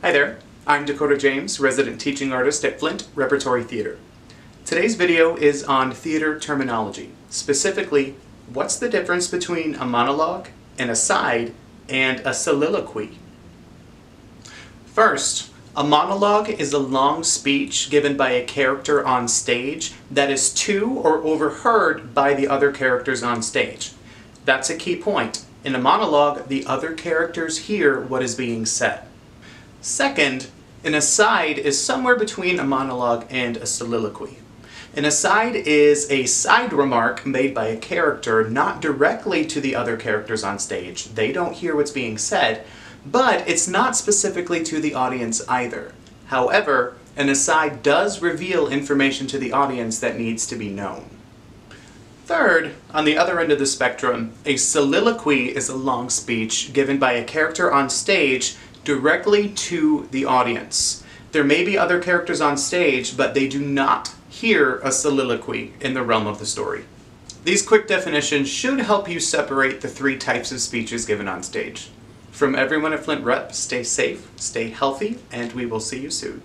Hi there, I'm Dakota James, resident teaching artist at Flint Repertory Theater. Today's video is on theater terminology. Specifically, what's the difference between a monologue, an aside, and a soliloquy? First, a monologue is a long speech given by a character on stage that is to or overheard by the other characters on stage. That's a key point. In a monologue, the other characters hear what is being said. Second, an aside is somewhere between a monologue and a soliloquy. An aside is a side remark made by a character not directly to the other characters on stage. They don't hear what's being said, but it's not specifically to the audience either. However, an aside does reveal information to the audience that needs to be known. Third, on the other end of the spectrum, a soliloquy is a long speech given by a character on stage directly to the audience. There may be other characters on stage, but they do not hear a soliloquy in the realm of the story. These quick definitions should help you separate the three types of speeches given on stage. From everyone at Flint Rep, stay safe, stay healthy, and we will see you soon.